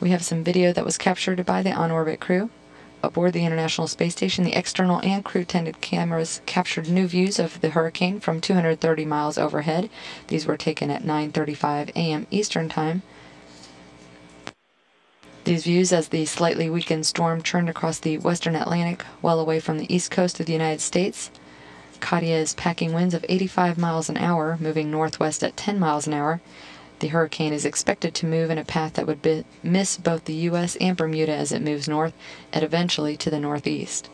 We have some video that was captured by the on orbit crew. Aboard the International Space Station, the external and crew tended cameras captured new views of the hurricane from 230 miles overhead. These were taken at 9:35 a.m. Eastern Time. These views as the slightly weakened storm churned across the western Atlantic, well away from the east coast of the United States. Katia is packing winds of 85 miles an hour, moving northwest at 10 miles an hour. The hurricane is expected to move in a path that would miss both the U.S. and Bermuda as it moves north and eventually to the northeast.